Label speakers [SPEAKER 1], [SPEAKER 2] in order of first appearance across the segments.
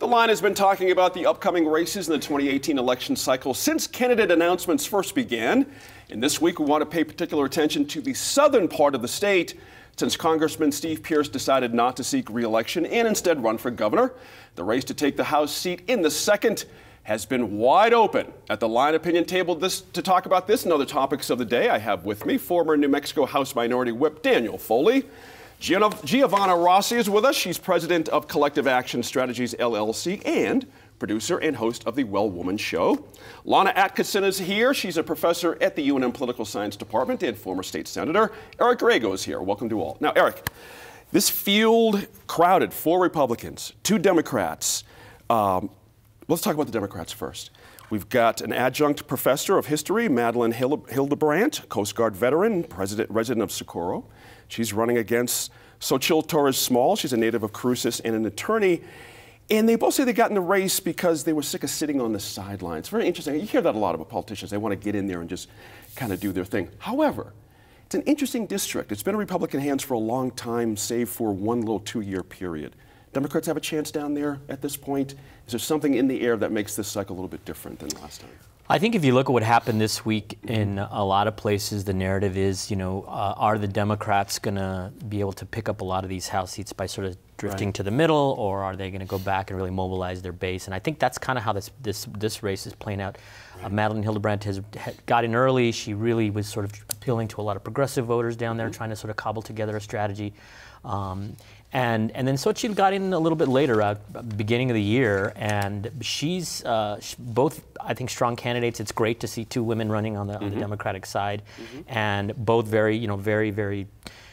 [SPEAKER 1] The line has been talking about the upcoming races in the 2018 election cycle since candidate announcements first began. And this week, we want to pay particular attention to the southern part of the state since Congressman Steve Pearce decided not to seek reelection and instead run for governor. The race to take the House seat in the second has been wide open. At the line opinion table this, to talk about this and other topics of the day, I have with me former New Mexico House Minority Whip Daniel Foley. Giovanna Rossi is with us. She's president of Collective Action Strategies LLC and producer and host of the Well Woman Show. Lonna Atkeson is here. She's a professor at the UNM Political Science Department and former state senator. Eric Griego is here. Welcome to all. Now, Eric, this field crowded, four Republicans, two Democrats. Um, let's talk about the Democrats first. We've got an adjunct professor of history, Madeleine Hildebrandt, Coast Guard veteran, president, resident of Socorro. She's running against Xochitl Torres Small. She's a native of Cruces and an attorney. And they both say they got in the race because they were sick of sitting on the sidelines. Very interesting. You hear that a lot about politicians. They want to get in there and just kind of do their thing. However, it's an interesting district. It's been in Republican hands for a long time, save for one little two year period. Democrats have a chance down there at this point. Is there something in the air that makes this cycle a little bit different than last time?
[SPEAKER 2] I think if you look at what happened this week in a lot of places, the narrative is, you know, uh, are the Democrats going to be able to pick up a lot of these House seats by sort of drifting right. to the middle, or are they going to go back and really mobilize their base? And I think that's kind of how this this this race is playing out. Uh, Madeleine Hildebrandt has got in early. She really was sort of appealing to a lot of progressive voters down there, mm -hmm. trying to sort of cobble together a strategy. Um, and, and then Xochitl got in a little bit later, uh, beginning of the year, and she's uh, both, I think, strong candidates. It's great to see two women running on the, mm -hmm. on the mm-hmm. Democratic side, mm -hmm. and both very, you know, very, very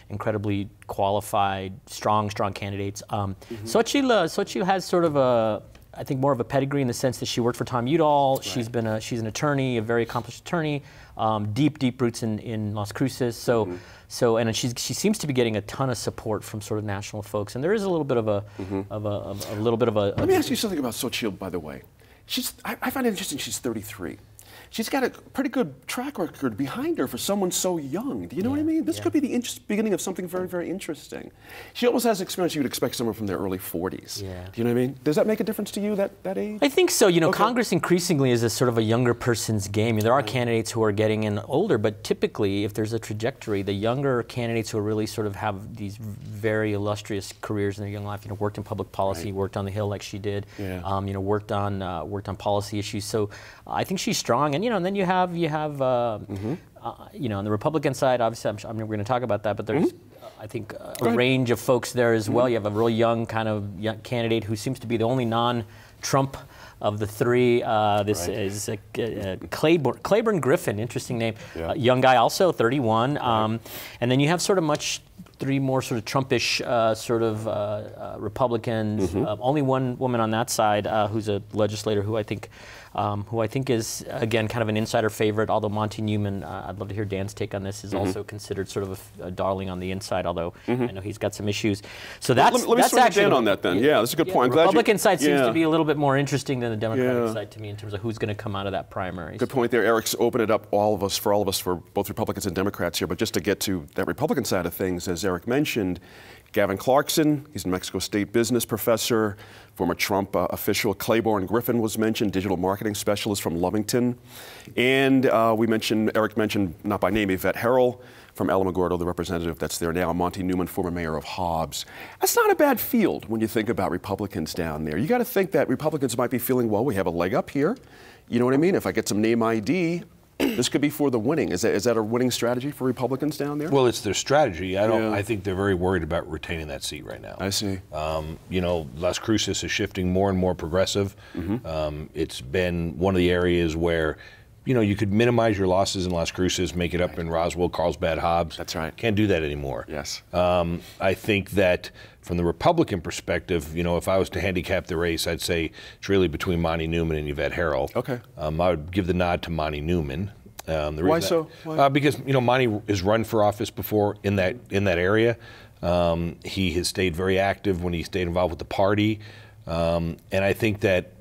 [SPEAKER 2] incredibly qualified, strong, strong candidates. Um, mm -hmm. Uh, has sort of a, I think more of a pedigree in the sense that she worked for Tom Udall. Right. She's been a, she's an attorney, a very accomplished attorney, um, deep, deep roots in, in Las Cruces. So, mm -hmm. so, and she's, she seems to be getting a ton of support from sort of national folks. And there is a little bit of a, mm -hmm. of, a of a, little bit of a.
[SPEAKER 1] Let me ask you something about Xochitl, by the way. She's, I, I find it interesting. She's 33 she's got a pretty good track record behind her for someone so young. Do you know yeah, what I mean? This yeah. could be the beginning of something very, very interesting. She almost has experience you would expect someone from their early 40s. Yeah. Do you know what I mean? Does that make a difference to you, that, that age?
[SPEAKER 2] I think so. You know, okay. Congress increasingly is a sort of a younger person's game. I mean, there are right. candidates who are getting in older, but typically, if there's a trajectory, the younger candidates who really sort of have these very illustrious careers in their young life, you know, worked in public policy, right. worked on the Hill like she did, yeah. um, you know, worked on, uh, worked on policy issues. So I think she's strong. And, you know, and then you have you have uh, mm-hmm. uh, you know on the Republican side, obviously, I'm, I'm we're going to talk about that, but there's. Mm-hmm. I think a range of folks there as well. Mm-hmm. You have a real young kind of young candidate who seems to be the only non-Trump of the three. Uh, this right. is Clayburn, Clayburn Griffin, interesting name. Yeah. Uh, young guy, also 31. Right. Um, and then you have sort of much three more sort of Trumpish uh, sort of uh, uh, Republicans. Mm-hmm. Uh, only one woman on that side who's a legislator who I think um, who I think is, again, kind of an insider favorite, although Monty Newman, uh, I'd love to hear Dan's take on this, is mm -hmm. also considered sort of a, a, darling on the inside, although mm -hmm. I know he's got some issues. So that's,
[SPEAKER 1] let, let
[SPEAKER 2] that's
[SPEAKER 1] me actually, Dan on that then. Yeah, yeah that's a good yeah, point.
[SPEAKER 2] The Republican side seems to be a little bit more interesting than the Democratic yeah. side to me in terms of who's going to come out of that primary.
[SPEAKER 1] Good so. point there. Eric's opened it up all of us, for all of us, for both Republicans and Democrats here, but just to get to that Republican side of things, as Eric mentioned, Gavin Clarkson, he's a Mexico State business professor, Former Trump uh, official Clayburn Griffin was mentioned, digital marketing specialist from Lovington. And uh, we mentioned, Eric mentioned, not by name, Yvette Herrell from Alamogordo, the representative that's there now, Monty Newman, former mayor of Hobbs. That's not a bad field when you think about Republicans down there. You got to think that Republicans might be feeling, well, we have a leg up here. You know what I mean? If I get some name ID, this could be for the winning. Is that, is that a winning strategy for Republicans down there?
[SPEAKER 3] Well, it's their strategy. I don't. Yeah. I think they're very worried about retaining that seat right now.
[SPEAKER 1] I see.
[SPEAKER 3] Um, you know, Las Cruces is shifting more and more progressive. Mm-hmm. Um, it's been one of the areas where. You know, you could minimize your losses in Las Cruces, make it up right. in Roswell, Carlsbad, Hobbs.
[SPEAKER 1] That's right.
[SPEAKER 3] Can't do that anymore.
[SPEAKER 1] Yes.
[SPEAKER 3] Um, I think that from the Republican perspective, you know, if I was to handicap the race, I'd say it's really between Monty Newman and Yvette Herrell.
[SPEAKER 1] Okay.
[SPEAKER 3] Um, I would give the nod to Monty Newman.
[SPEAKER 1] Um, Why so? Why? Uh,
[SPEAKER 3] because you know Monty has run for office before in that in that area. Um, he has stayed very active when he stayed involved with the party, um, and I think that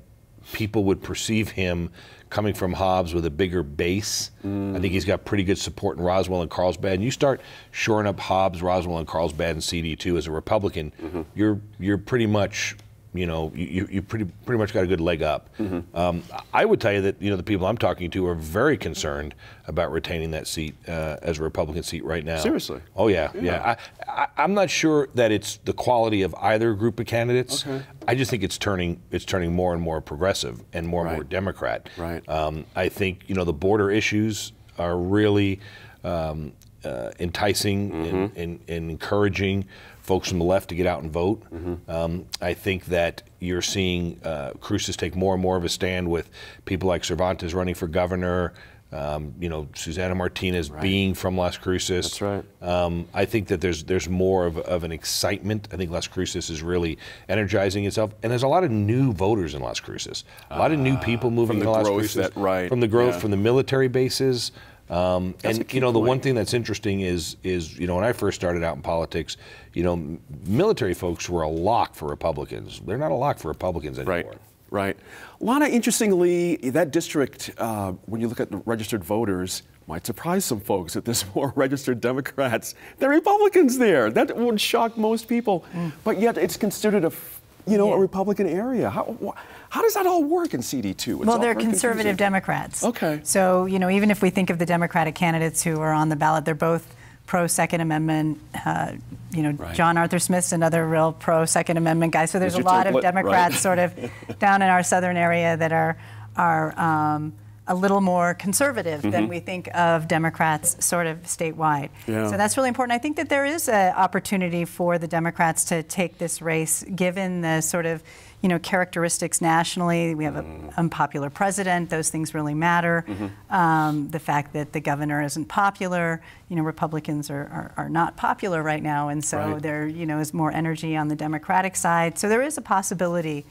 [SPEAKER 3] people would perceive him coming from Hobbs with a bigger base. Mm. I think he's got pretty good support in Roswell and Carlsbad. And you start shoring up Hobbs, Roswell, and Carlsbad and CD2 as a Republican, mm-hmm. you're you're pretty much you know, you, you pretty pretty much got a good leg up. Um, I would tell you that you know the people I'm talking to are very concerned about retaining that seat uh, as a Republican seat right now.
[SPEAKER 1] Seriously?
[SPEAKER 3] Oh yeah, yeah. I, I, I'm not sure that it's the quality of either group of candidates.
[SPEAKER 1] Okay.
[SPEAKER 3] I just think it's turning it's turning more and more progressive and more and more Democrat.
[SPEAKER 1] Right.
[SPEAKER 3] Um, I think you know the border issues are really um, uh, enticing and, and, and encouraging folks from the left to get out and vote. Um, I think that you're seeing uh, Cruces take more and more of a stand with people like Cervantes running for governor. Um, you know, Susana Martinez being from Las Cruces.
[SPEAKER 1] That's right.
[SPEAKER 3] Um, I think that there's there's more of, of an excitement. I think Las Cruces is really energizing itself, and there's a lot of new voters in Las Cruces. A lot of new people moving
[SPEAKER 1] Ah, the
[SPEAKER 3] to Las
[SPEAKER 1] growth
[SPEAKER 3] Cruces
[SPEAKER 1] that- right,
[SPEAKER 3] from the growth
[SPEAKER 1] yeah.
[SPEAKER 3] from the military bases. Um, and you know the one thing that's interesting is is you know when I first started out in politics, you know military folks were a lock for Republicans. They're not a lock for Republicans anymore.
[SPEAKER 1] Right, right. Lonna, interestingly, that district, uh, when you look at the registered voters, might surprise some folks that there's more registered Democrats than Republicans there. That would shock most people. But yet it's considered a, f- you know, a Republican area. How, wh- how does that all work in CD2? It's
[SPEAKER 4] Well, they're conservative
[SPEAKER 1] confusing.
[SPEAKER 4] Democrats.
[SPEAKER 1] Okay.
[SPEAKER 4] So, you know, even if we think of the Democratic candidates who are on the ballot, they're both pro Second Amendment. Uh, you know,
[SPEAKER 1] Right.
[SPEAKER 4] John Arthur Smith's another real pro Second Amendment guy. So there's a lot of
[SPEAKER 1] template, right.
[SPEAKER 4] Democrats sort of down in our southern area that are are um, a little more conservative than mm-hmm. we think of Democrats sort of statewide.
[SPEAKER 1] Yeah.
[SPEAKER 4] So that's really important. I think that there is an opportunity for the Democrats to take this race, given the sort of you know characteristics nationally. We have an mm. unpopular president; those things really matter. Mm-hmm. Um, the fact that the governor isn't popular, you know, Republicans are, are, are not popular right now, and so
[SPEAKER 1] Right.
[SPEAKER 4] there you know is more energy on the Democratic side. So there is a possibility.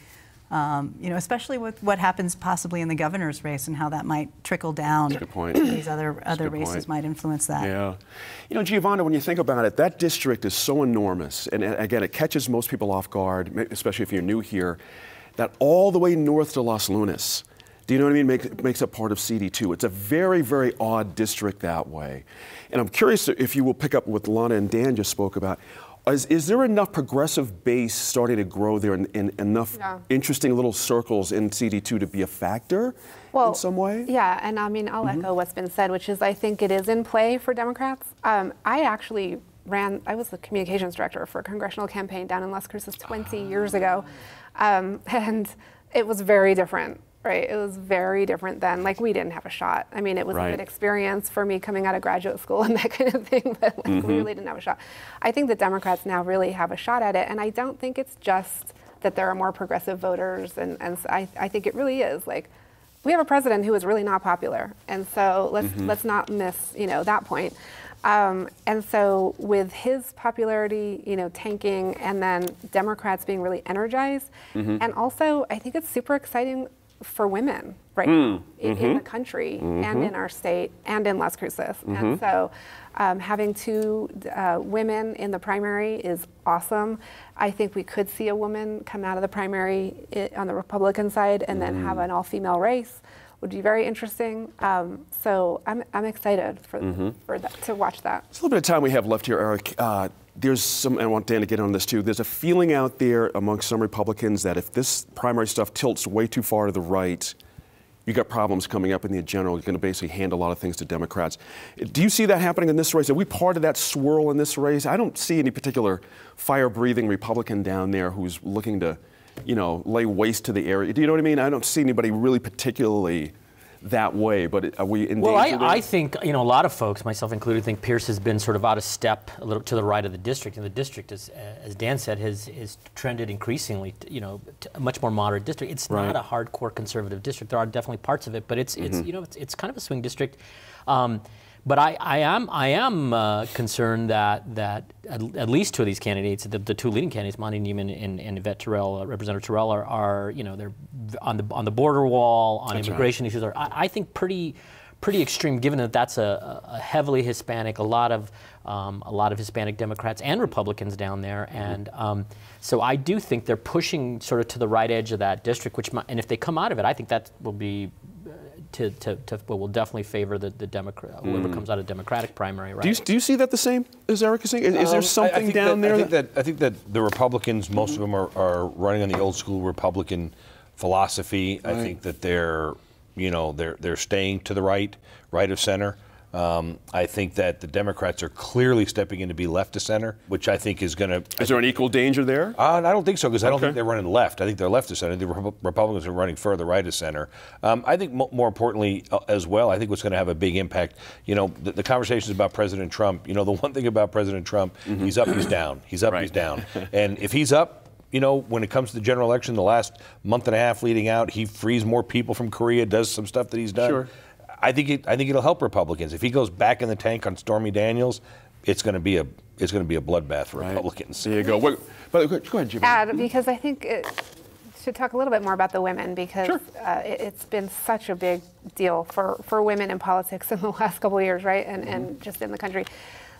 [SPEAKER 4] Um, you know, especially with what happens possibly in the governor's race and how that might trickle down.
[SPEAKER 1] Good point.
[SPEAKER 4] These other other races
[SPEAKER 1] point.
[SPEAKER 4] might influence that.
[SPEAKER 1] Yeah. You know, Giovanna, when you think about it, that district is so enormous. And again, it catches most people off guard, especially if you're new here, that all the way north to Las Lunas, do you know what I mean, make, makes up part of CD2. It's a very, very odd district that way. And I'm curious if you will pick up what Lonna and Dan just spoke about. Is, is there enough progressive base starting to grow there and, and enough
[SPEAKER 5] Yeah.
[SPEAKER 1] interesting little circles in CD2 to be a factor in some way?
[SPEAKER 5] Yeah, and I mean, I'll echo what's been said, which is I think it is in play for Democrats. Um, I actually ran, I was the communications director for a congressional campaign down in Las Cruces 20 years ago. Um, and it was very different, right? It was very different then. Like, we didn't have a shot. I mean, it was
[SPEAKER 1] Right.
[SPEAKER 5] a good experience for me coming out of graduate school and that kind of thing, but like, we mm-hmm. really didn't have a shot. I think the Democrats now really have a shot at it, and I don't think it's just that there are more progressive voters, and, and so I, I think it really is like, we have a president who is really not popular, and so let's mm-hmm. let's not miss you know that point. Um, and so with his popularity, you know, tanking, and then Democrats being really energized, mm-hmm. and also I think it's super exciting for women right now in, in mm-hmm. the country and mm-hmm. in our state and in Las Cruces. And mm-hmm. so um, having two uh, women in the primary is awesome. I think we could see a woman come out of the primary i- on the Republican side and then have mm. an all-female race. Would be very interesting. Um, so I'm, I'm excited for, for that, to watch that.
[SPEAKER 1] It's a little bit of time we have left here, Eric. Uh, there's some, I want Dan to get on this too. There's a feeling out there amongst some Republicans that if this primary stuff tilts way too far to the right, you got problems coming up in the general. You're going to basically hand a lot of things to Democrats. Do you see that happening in this race? Are we part of that swirl in this race? I don't see any particular fire-breathing Republican down there who's looking to, you know, lay waste to the area. Do you know what I mean? I don't see anybody really particularly that way. But are we in
[SPEAKER 2] Well. I, I think you know a lot of folks, myself included, think Pearce has been sort of out of step a little to the right of the district, and the district, is, as Dan said, has is trended increasingly, you know, to a much more moderate district. It's
[SPEAKER 1] Right.
[SPEAKER 2] not a hardcore conservative district. There are definitely parts of it, but it's it's you know it's, it's kind of a swing district. Um, but I, I am I am uh, concerned that that at, at least two of these candidates, the, the two leading candidates, Monty Newman and, and Yvette Herrell, uh, Representative Herrell, are, are you know they're on the on the border wall on
[SPEAKER 1] That's right.
[SPEAKER 2] immigration issues. Are I, I think pretty pretty extreme given that that's a, a heavily Hispanic a lot of um, a lot of Hispanic Democrats and Republicans down there. And um, so I do think they're pushing sort of to the right edge of that district which might, and if they come out of it I think that will be to, to, to well, will definitely favor the, the Democrat, whoever comes out of Democratic primary, right?
[SPEAKER 1] Do you, do you see that the same as Eric is saying? Is, is there
[SPEAKER 3] Um, I- I
[SPEAKER 1] something down
[SPEAKER 3] that,
[SPEAKER 1] there?
[SPEAKER 3] I think that I think that the Republicans, most of them are, are running on the old school Republican philosophy. I think that they're, you know, they're they're staying to the right, right of center. Um, I think that the Democrats are clearly stepping in to be left of center, which I think is going to.
[SPEAKER 1] is there an equal danger there?
[SPEAKER 3] Uh, I don't think so because I don't
[SPEAKER 1] Okay.
[SPEAKER 3] think they're running left. I think they're left of center. The Repu- Republicans are running further right of center. Um, I think mo- more importantly uh, as well, I think what's going to have a big impact. You know, the, the conversations about President Trump. You know, the one thing about President Trump, he's up, he's down. He's up,
[SPEAKER 1] Right.
[SPEAKER 3] he's down. and if he's up. You know, when it comes to the general election, the last month and a half leading out, he frees more people from Korea, does some stuff that he's done.
[SPEAKER 1] Sure.
[SPEAKER 3] I think it, I think it'll help Republicans. If he goes back in the tank on Stormy Daniels, it's going to be a it's going to be a bloodbath for Republicans.
[SPEAKER 1] There you go. Wait, but go go ahead, Jimmy.
[SPEAKER 5] add because I think it should talk a little bit more about the women because
[SPEAKER 1] Sure.
[SPEAKER 5] uh, it, it's been such a big deal for, for women in politics in the last couple of years, right? And, and mm-hmm. just in the country.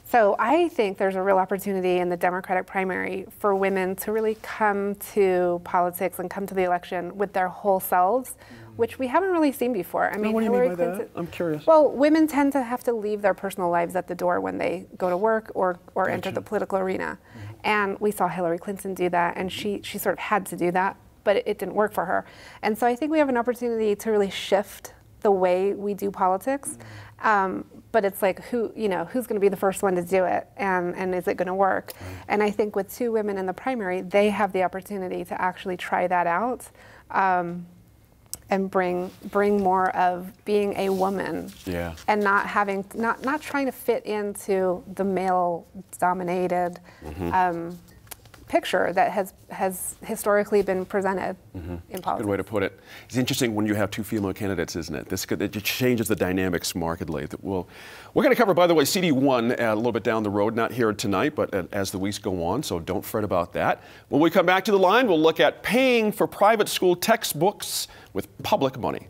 [SPEAKER 5] So I think there's a real opportunity in the Democratic primary for women to really come to politics and come to the election with their whole selves, mm-hmm. Which we haven't really seen before. I mean,
[SPEAKER 1] you mean
[SPEAKER 5] Hillary
[SPEAKER 1] by that?
[SPEAKER 5] Clinton.
[SPEAKER 1] I'm curious.
[SPEAKER 5] Well, women tend to have to leave their personal lives at the door when they go to work or, or enter the political arena. And we saw Hillary Clinton do that, and she, she sort of had to do that, but it, it didn't work for her. And so I think we have an opportunity to really shift the way we do politics. Um, but it's like who you know who's going to be the first one to do it, and and is it going to work? And I think with two women in the primary, they have the opportunity to actually try that out. Um, and bring bring more of being a woman
[SPEAKER 1] Yeah.
[SPEAKER 5] and not having not not trying to fit into the male dominated
[SPEAKER 1] Mm-hmm.
[SPEAKER 5] um, picture that has has historically been presented in politics.
[SPEAKER 1] Mm-hmm. Good way to put it. It's interesting when you have two female candidates, isn't it? This could, it changes the dynamics markedly. That we'll, we're going to cover, by the way, CD1 a little bit down the road, not here tonight, but uh, as the weeks go on, so don't fret about that. When we come back to the line, we'll look at paying for private school textbooks with public money.